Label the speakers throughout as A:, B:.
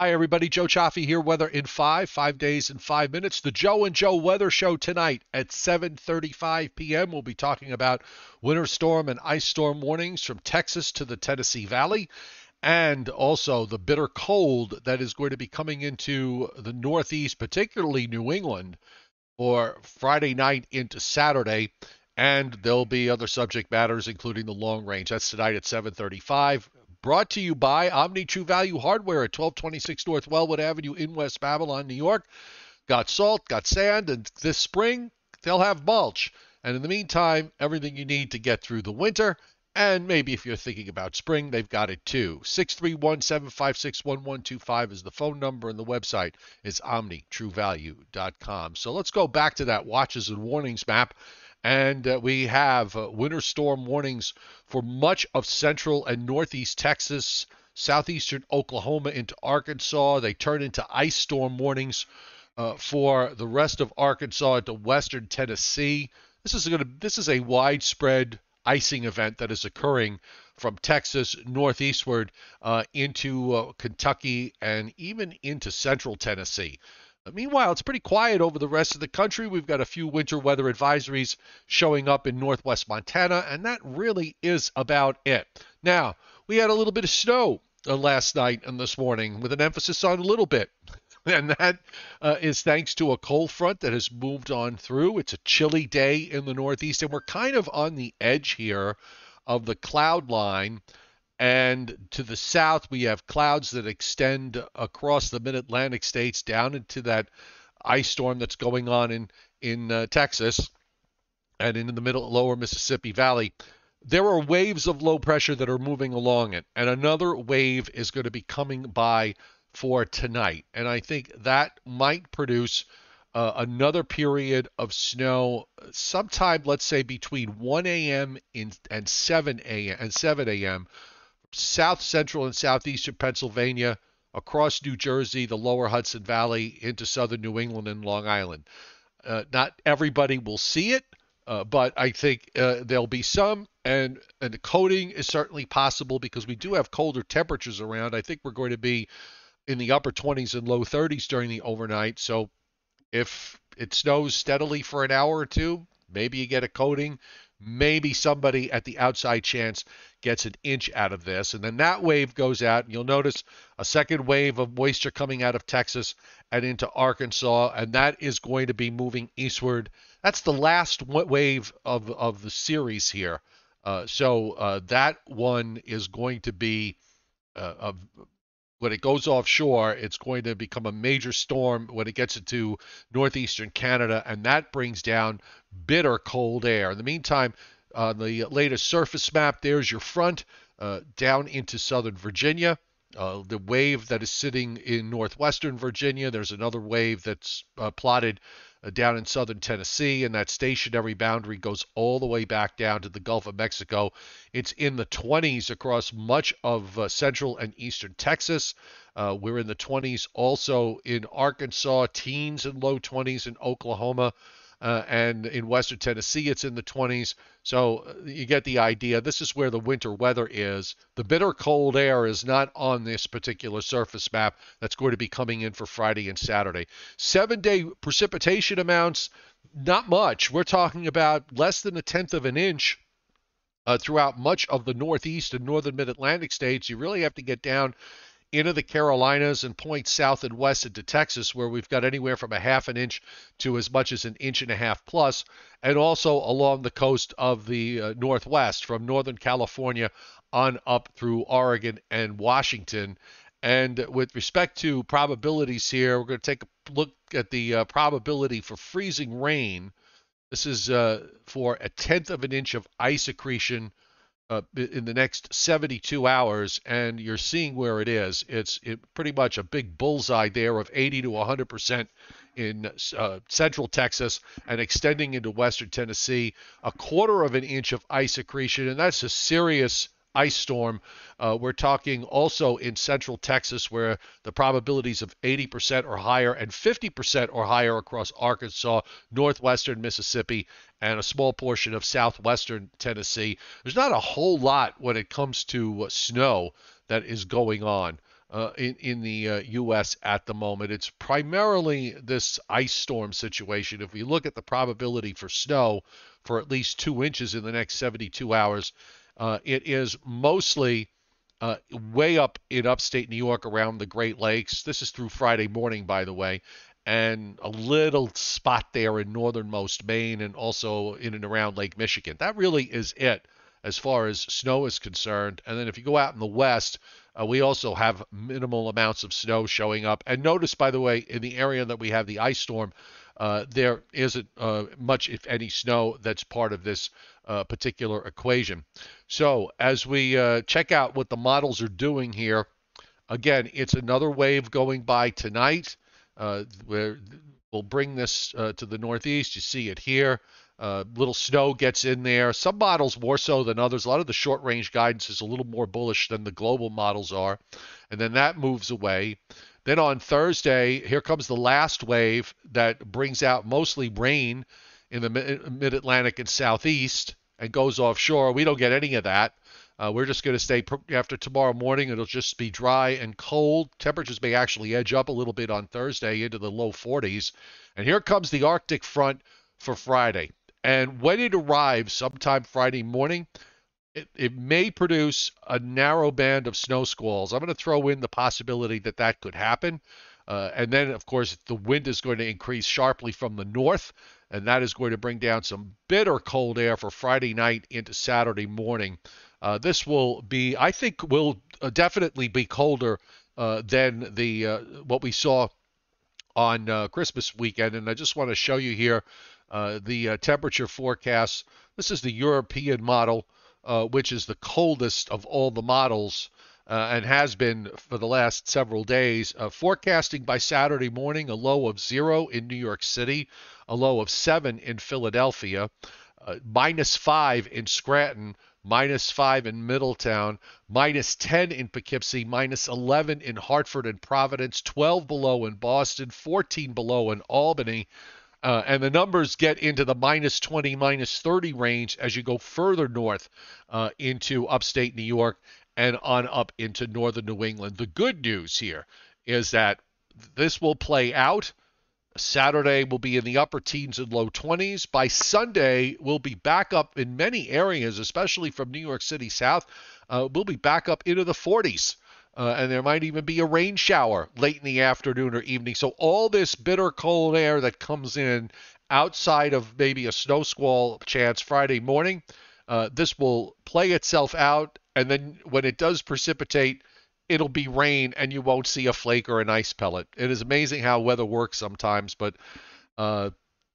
A: Hi, everybody. Joe Cioffi here. Weather in five, five days and five minutes. The Joe and Joe Weather Show tonight at 7:35 p.m. We'll be talking about winter storm and ice storm warnings from Texas to the Tennessee Valley, and also the bitter cold that is going to be coming into the Northeast, particularly New England, for Friday night into Saturday. And there'll be other subject matters, including the long range. That's tonight at 7:35. Brought to you by Omni True Value Hardware at 1226 North Wellwood Avenue in West Babylon, New York. Got salt, got sand, and this spring they'll have mulch. And in the meantime, everything you need to get through the winter. And maybe if you're thinking about spring, they've got it too. 631 756 1125 is the phone number, and the website is omnitruevalue.com. So let's go back to that watches and warnings map and uh, we have uh, winter storm warnings for much of central and northeast Texas, southeastern Oklahoma into Arkansas. They turn into ice storm warnings uh, for the rest of Arkansas into western Tennessee. This is going to this is a widespread icing event that is occurring from Texas northeastward uh, into uh, Kentucky and even into central Tennessee. Meanwhile, it's pretty quiet over the rest of the country. We've got a few winter weather advisories showing up in northwest Montana, and that really is about it. Now, we had a little bit of snow uh, last night and this morning with an emphasis on a little bit. And that uh, is thanks to a cold front that has moved on through. It's a chilly day in the Northeast, and we're kind of on the edge here of the cloud line. And to the south, we have clouds that extend across the mid Atlantic states down into that ice storm that's going on in, in uh, Texas and in the middle lower Mississippi Valley. There are waves of low pressure that are moving along it, and another wave is going to be coming by for tonight. And I think that might produce uh, another period of snow sometime, let's say, between 1 a.m. In, and 7 a.m. and 7 a.m south central and southeastern Pennsylvania, across New Jersey, the lower Hudson Valley, into southern New England and Long Island. Uh, not everybody will see it, uh, but I think uh, there'll be some, and and the coating is certainly possible because we do have colder temperatures around. I think we're going to be in the upper 20s and low 30s during the overnight. So if it snows steadily for an hour or two, maybe you get a coating. Maybe somebody at the outside chance gets an inch out of this. And then that wave goes out. And you'll notice a second wave of moisture coming out of Texas and into Arkansas. And that is going to be moving eastward. That's the last wave of, of the series here. Uh, so uh, that one is going to be uh, when it goes offshore, it's going to become a major storm when it gets into northeastern Canada, and that brings down bitter cold air. In the meantime, on the latest surface map, there's your front uh, down into southern Virginia. Uh, the wave that is sitting in northwestern Virginia, there's another wave that's uh, plotted uh, down in southern Tennessee, and that stationary boundary goes all the way back down to the Gulf of Mexico. It's in the 20s across much of uh, central and eastern Texas. Uh, we're in the 20s also in Arkansas, teens and low 20s in Oklahoma. Uh, and in western Tennessee, it's in the 20s. So uh, you get the idea. This is where the winter weather is. The bitter cold air is not on this particular surface map that's going to be coming in for Friday and Saturday. Seven day precipitation amounts, not much. We're talking about less than a tenth of an inch. Uh, throughout much of the northeast and northern mid Atlantic states, you really have to get down into the Carolinas and points south and west into Texas, where we've got anywhere from a half an inch to as much as an inch and a half plus, and also along the coast of the uh, Northwest from Northern California on up through Oregon and Washington. And with respect to probabilities here, we're going to take a look at the uh, probability for freezing rain. This is uh, for a tenth of an inch of ice accretion uh, in the next 72 hours, and you're seeing where it is. It's it, pretty much a big bullseye there of 80 to 100 percent in uh, central Texas and extending into western Tennessee. A quarter of an inch of ice accretion, and that's a serious ice storm. Uh, we're talking also in central Texas where the probabilities of 80% or higher and 50% or higher across Arkansas, northwestern Mississippi, and a small portion of southwestern Tennessee. There's not a whole lot when it comes to uh, snow that is going on. uh, in, in the uh, U.S. at the moment. It's primarily this ice storm situation. If we look at the probability for snow for at least two inches in the next 72 hours, uh, it is mostly uh, way up in upstate New York around the Great Lakes. This is through Friday morning, by the way, and a little spot there in northernmost Maine and also in and around Lake Michigan. That really is it as far as snow is concerned. And then if you go out in the west, uh, we also have minimal amounts of snow showing up. And notice, by the way, in the area that we have the ice storm, uh, there isn't uh, much, if any, snow that's part of this uh, particular equation. So as we uh, check out what the models are doing here, again, it's another wave going by tonight. Uh, we'll bring this to the northeast. You see it here. Uh, little snow gets in there. Some models more so than others. A lot of the short range guidance is a little more bullish than the global models are. And then that moves away. Then on Thursday, here comes the last wave that brings out mostly rain in the mid Atlantic and southeast and goes offshore. We don't get any of that. Uh, we're just going to stay after tomorrow morning. It'll just be dry and cold. Temperatures may actually edge up a little bit on Thursday into the low 40s. And here comes the Arctic front for Friday. And when it arrives sometime Friday morning, it, it may produce a narrow band of snow squalls. I'm going to throw in the possibility that that could happen. Uh, and then, of course, the wind is going to increase sharply from the north, and that is going to bring down some bitter cold air for Friday night into Saturday morning. Uh, this will be, I think, will uh, definitely be colder uh, than the uh, what we saw on uh, Christmas weekend. And I just want to show you here uh, the uh, temperature forecasts, This is the European model, uh, which is the coldest of all the models uh, and has been for the last several days. Uh, forecasting by Saturday morning a low of zero in New York City, a low of seven in Philadelphia, minus five in Scranton, minus 5 in Middletown, minus 10 in Poughkeepsie, minus 11 in Hartford and Providence, 12 below in Boston, 14 below in Albany, uh, and the numbers get into the minus 20, minus 30 range as you go further north uh, into upstate New York and on up into northern New England. The good news here is that this will play out. Saturday will be in the upper teens and low 20s. By Sunday, we'll be back up in many areas, especially from New York City south. Uh, we'll be back up into the 40s. Uh, and there might even be a rain shower late in the afternoon or evening. So all this bitter cold air that comes in outside of maybe a snow squall chance Friday morning, uh, this will play itself out, and then when it does precipitate, it'll be rain, and you won't see a flake or an ice pellet. It is amazing how weather works sometimes, but uh,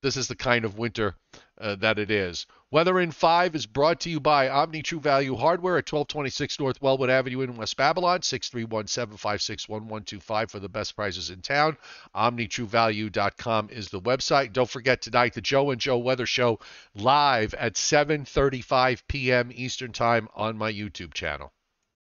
A: this is the kind of winter uh, that it is. Weather in 5 is brought to you by Omni True Value Hardware at 1226 North Wellwood Avenue in West Babylon, 631-756-1125 for the best prices in town. OmniTrueValue.com is the website. Don't forget tonight the Joe and Joe Weather Show live at 7:35 p.m. Eastern Time on my YouTube channel.